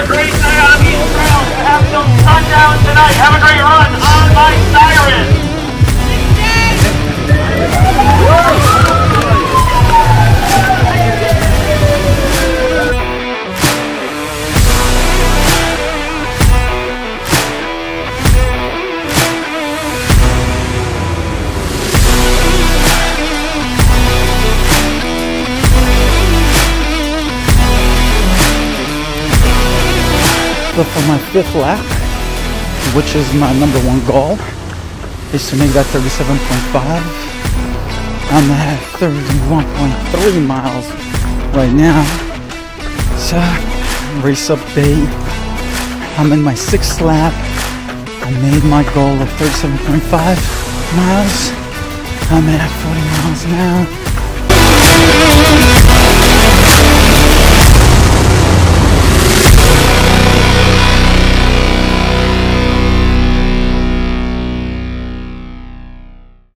Have a great night on Eagle Grounds. Have some sundown tonight. Have a great run on my But for my fifth lap, which is my number one goal, is to make that 37.5. I'm at 31.3 miles right now. So, race update. I'm in my sixth lap. I made my goal of 37.5 miles. I'm at 40 miles now.